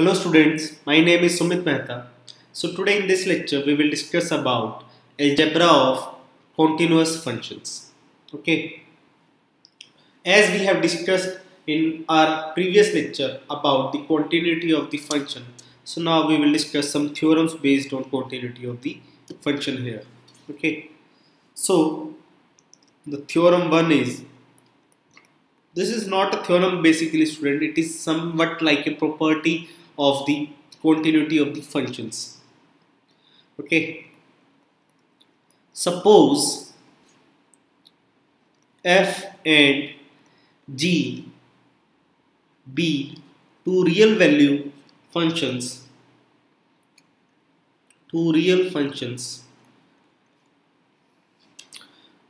Hello students, my name is Sumit Mehta. So today in this lecture we will discuss about algebra of continuous functions. Okay. As we have discussed in our previous lecture about the continuity of the function. So now we will discuss some theorems based on continuity of the function here. Okay. So the theorem 1 is this is not a theorem basically student it is somewhat like a property of the continuity of the functions. Okay. Suppose f and g be two real value functions two real functions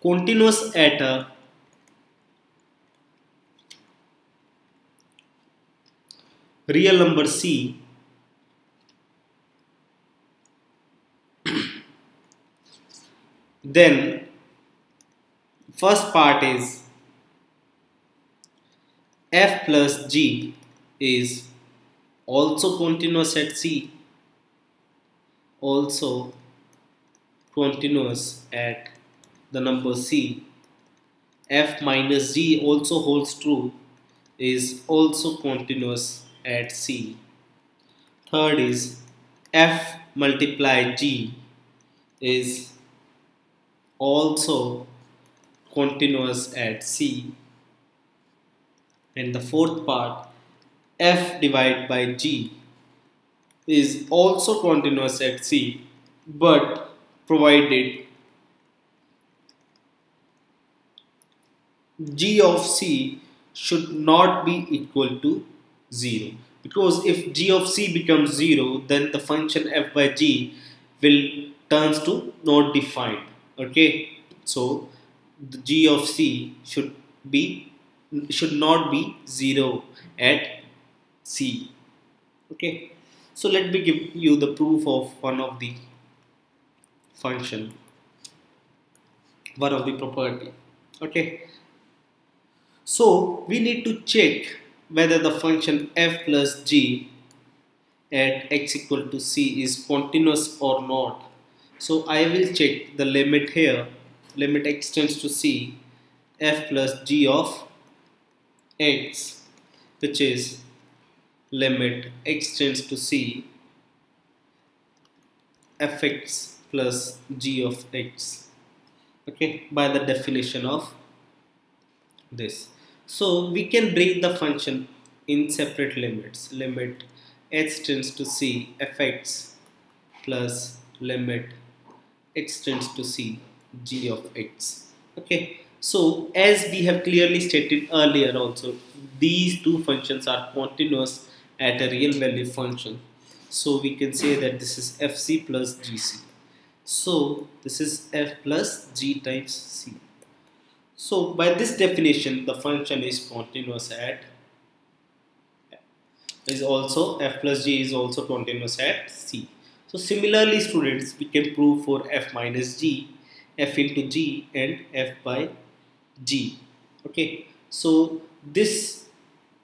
continuous at a real number c. Then first part is f plus g is also continuous at c also continuous at the number c. F minus g also holds true is also continuous at c. Third is f multiply g is also continuous at C. And the fourth part f divided by g is also continuous at C but provided g of c should not be equal to 0 because if g of c becomes 0 then the function f by g will turns to not defined okay? So the g of c should be should not be 0 at c okay? So let me give you the proof of one of the function one of the property okay? So we need to check whether the function f plus g at x equal to c is continuous or not. So I will check the limit here. Limit x tends to c f plus g of x which is limit x tends to c fx plus g of x. Okay by the definition of this so we can break the function in separate limits. Limit x tends to c fx plus limit x tends to c g of x. Okay? So as we have clearly stated earlier also these two functions are continuous at a real value function. So we can say that this is fc plus gc. So this is f plus g times c so by this definition the function is continuous at is also f plus g is also continuous at c so similarly students, we can prove for f minus g, f into g and f by g. Okay, so this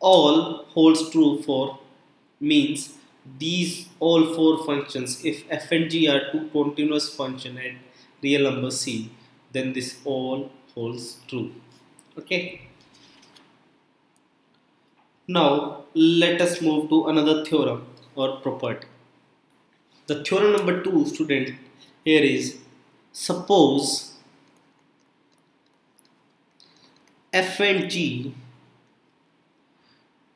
all holds true for means these all four functions if f and g are two continuous function at real number c then this all holds true. Okay. Now let us move to another theorem or property. The theorem number 2 student here is suppose f and g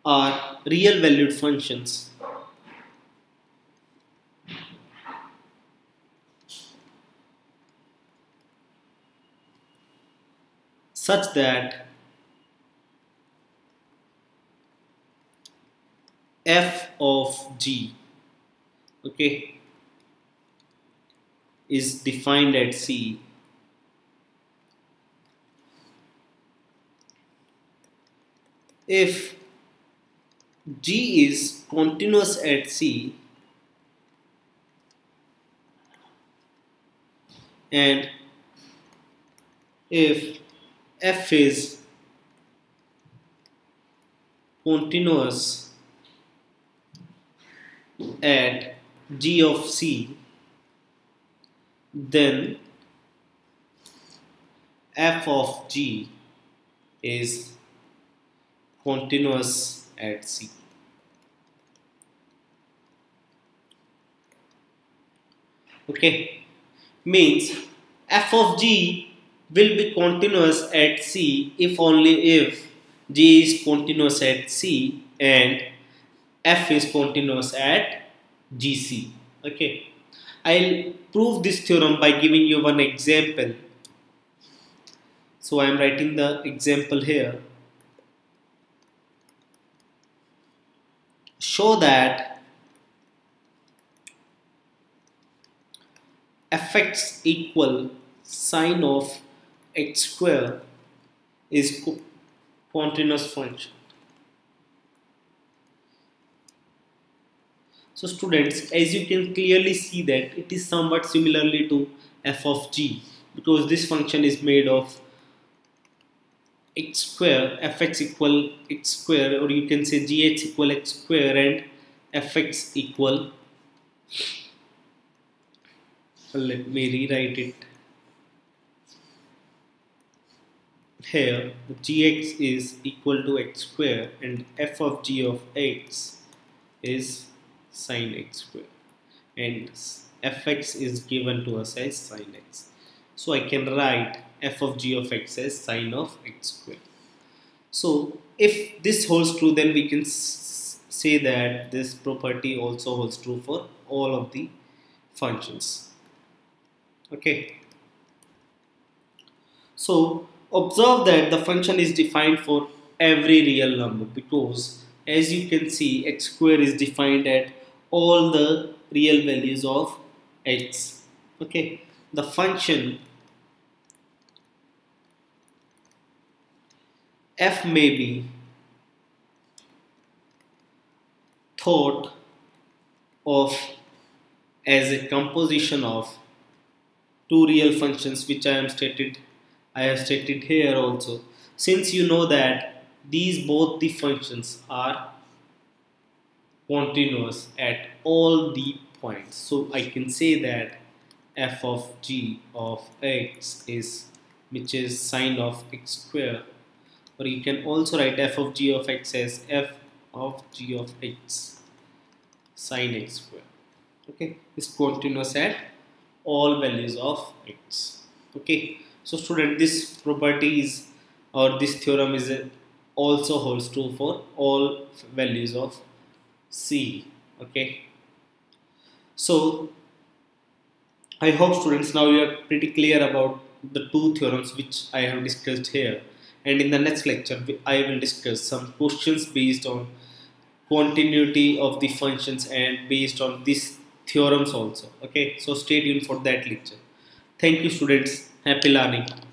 are real valued functions such that f of g okay is defined at C. If G is continuous at C and if F is continuous at g of c then f of g is continuous at c. Okay. Means f of g will be continuous at c if only if g is continuous at c and f is continuous at gc okay. I'll prove this theorem by giving you one example. So i am writing the example here. Show that fx equal sine of x square is continuous function. So students, as you can clearly see that it is somewhat similarly to f of g because this function is made of x square, fx equal x square or you can say gx equal x square and fx equal let me rewrite it here gx is equal to x square and f of g of x is sine x square and fx is given to us as sine x. So I can write f of g of x as sine of x square. So if this holds true then we can say that this property also holds true for all of the functions. Okay. So observe that the function is defined for every real number because as you can see x square is defined at all the real values of x. Okay. The function f may be thought of as a composition of two real functions which I am stated I have stated here also. Since you know that these both the functions are continuous at all the points. So I can say that f of g of x is which is sine of x square. Or you can also write f of g of x as f of g of x sine x square. Okay is continuous at all values of x. Okay so student this property is or this theorem is also holds true for all values of C okay? So I hope students now you are pretty clear about the two theorems which I have discussed here. And in the next lecture I will discuss some questions based on continuity of the functions and based on these theorems also okay? So stay tuned for that lecture. Thank you students हैं पिलानी।